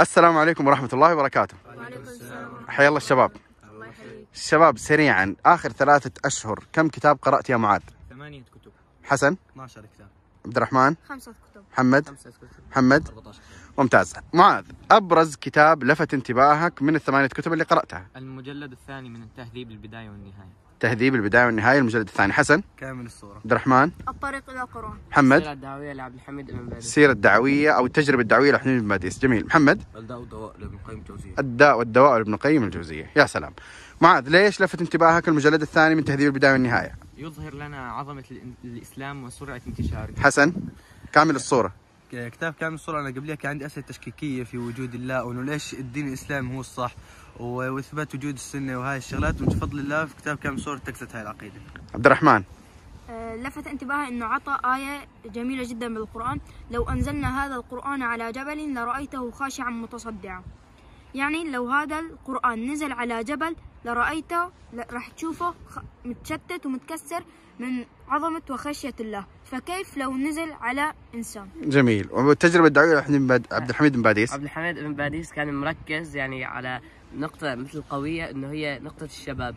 السلام عليكم ورحمة الله وبركاته. وعليكم السلام حيا الله الشباب. الله يحييك. الشباب سريعا آخر ثلاثة أشهر كم كتاب قرأت يا معاذ؟ ثمانية كتب. حسن. 12 كتاب. عبد الرحمن. خمسة كتب. محمد. خمسة كتب. محمد. 14 ممتاز. معاذ أبرز كتاب لفت انتباهك من الثمانية كتب اللي قرأتها. المجلد الثاني من التهذيب البداية والنهاية. تهذيب البداية والنهاية المجلد الثاني. حسن؟ كامل الصورة. عبد الرحمن؟ الطريق إلى القرآن محمد؟ الدعوية لعبد الحميد بن بادي السيرة الدعوية أو التجربة الدعوية لحميد بن باديس جميل. محمد؟ الداء والدواء لابن القيم الجوزية. الداء والدواء لابن القيم الجوزية. يا سلام. معاذ ليش لفت انتباهك المجلد الثاني من تهذيب البداية والنهاية؟ يظهر لنا عظمة الإن- الإسلام وسرعة انتشاره. حسن كامل الصورة. كتاب كامل الصورة أنا قبلها كان عندي أسئلة تشكيكية في وجود الله وإنه ليش الدين الإسلامي هو الصح وإثبات وجود السنة وهاي الشغلات ومن فضل الله في كتاب كامل الصورة اتأسست هاي العقيدة. عبد الرحمن. آه، لفت انتباهي أنه عطى آية جميلة جدا بالقرآن لو أنزلنا هذا القرآن على جبل لرأيته خاشعا متصدعا. يعني لو هذا القرآن نزل على جبل لرأيته راح تشوفه خ- متشتت ومتكسر من عظمة وخشية الله. فكيف لو نزل على إنسان؟ جميل. والتجربة الدعوية. عبد الحميد بن باديس. عبد الحميد بن باديس كان مركز يعني على نقطة مثل قوية إنه هي نقطة الشباب.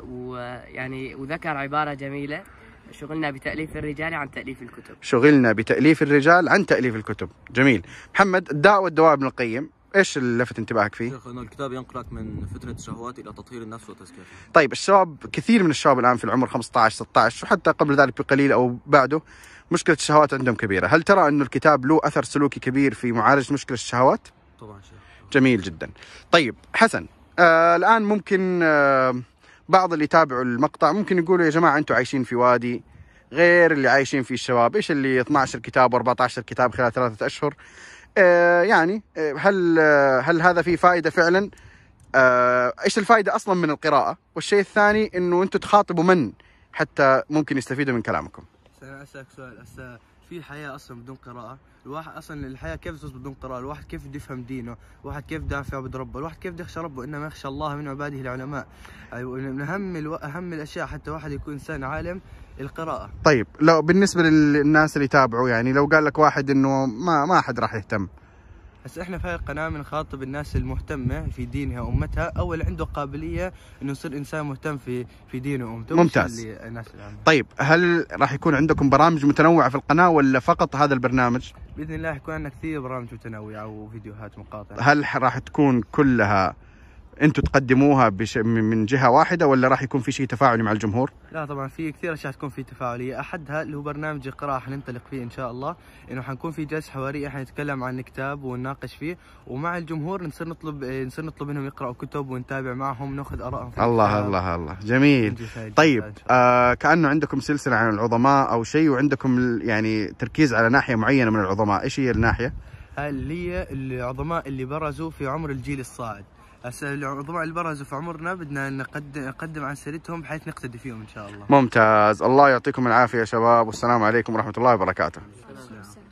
ويعني وذكر عبارة جميلة شغلنا بتأليف الرجال عن تأليف الكتب. شغلنا بتأليف الرجال عن تأليف الكتب. جميل. محمد الداء والدواء ابن القيم. إيش اللي لفت انتباهك فيه؟ شيخ إنه الكتاب ينقلك من فتنة الشهوات إلى تطهير النفس وتزكيتها طيب الشباب كثير من الشباب الآن في العمر 15 16 وحتى قبل ذلك بقليل أو بعده مشكلة الشهوات عندهم كبيرة. هل ترى إنه الكتاب له أثر سلوكي كبير في معالجة مشكلة الشهوات؟ طبعا شيخ. جميل جدا. طيب حسن آه الآن ممكن آه بعض اللي يتابعوا المقطع ممكن يقولوا يا جماعة أنتم عايشين في وادي غير اللي عايشين فيه الشباب. إيش اللي 12 كتاب و14 كتاب خلال ثلاثة أشهر؟ يعني آه هل آه هل هذا فيه فائدة فعلا؟ آه إيش الفائدة أصلا من القراءة؟ والشيء الثاني إنه أنتم تخاطبوا من حتى ممكن يستفيدوا من كلامكم. أسألك سؤال. هسه في حياة أصلا بدون قراءة؟ الواحد أصلا الحياة كيف تصير بدون قراءة؟ الواحد كيف بده يفهم دينه؟ الواحد كيف بده يعرف يعبد ربه؟ الواحد كيف بده يخشى ربه؟ إنما يخشى الله من عباده العلماء. أيوة من أهم ألو... أهم الأشياء حتى واحد يكون إنسان عالم القراءة طيب لو بالنسبة للناس اللي يتابعوا يعني لو قال لك واحد إنه ما ما حد راح يهتم هسه إحنا في هاي القناة بنخاطب الناس المهتمة في دينها وأمتها أو اللي عنده قابلية إنه يصير إنسان مهتم في في دينه وأمته مش ممتاز. الناس العامة طيب هل راح يكون عندكم برامج متنوعة في القناة ولا فقط هذا البرنامج؟ بإذن الله يكون عندنا كثير برامج متنوعة وفيديوهات مقاطع هل راح تكون كلها أنتم تقدموها بش من جهة واحدة ولا راح يكون في شيء تفاعلي مع الجمهور؟ لا طبعا في كثير أشياء تكون في تفاعلية أحدها اللي هو برنامج القراءه حننطلق فيه إن شاء الله إنه حنكون في جلسة حوارية حنتكلم عن الكتاب ونناقش فيه ومع الجمهور نصير نطلب آه، نصير نطلب منهم يقرأوا كتب ونتابع معهم ناخذ آرائهم الله. الله الله جميل طيب. آه كأنه عندكم سلسلة عن العظماء أو شيء وعندكم يعني تركيز على ناحية معينة من العظماء إيش هي الناحية؟ هاي اللي هي العظماء اللي برزوا في عمر الجيل الصاعد هسه العظماء اللي برزوا في عمرنا بدنا نقدم نقدم عن سيرتهم بحيث نقتدي فيهم إن شاء الله. ممتاز. الله يعطيكم العافية يا شباب والسلام عليكم ورحمة الله وبركاته. السلام.